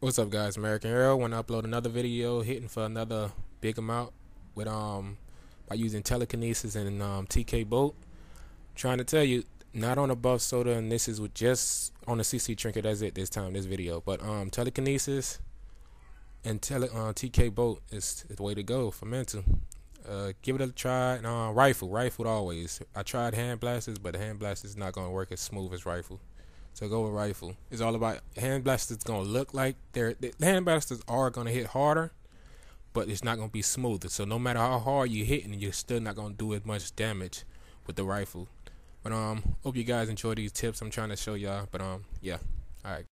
What's up, guys? American Hero. Want to upload another video, hitting for another big amount with um by using telekinesis and um, TK Bolt. Trying to tell you, not on a buff soda, and this is with just on the CC trinket. That's it this time, this video. But um telekinesis and tele uh, TK Bolt is the way to go for mental. Uh, give it a try. And, uh, rifle, rifle always. I tried hand blasters, but the hand blasters not gonna work as smooth as rifle. So go with rifle. It's all about hand blasters. Gonna look like they're the hand blasters are gonna hit harder, but it's not gonna be smoother. So no matter how hard you're hitting, you're still not gonna do as much damage with the rifle. But um, hope you guys enjoy these tips I'm trying to show y'all. But um, yeah, all right.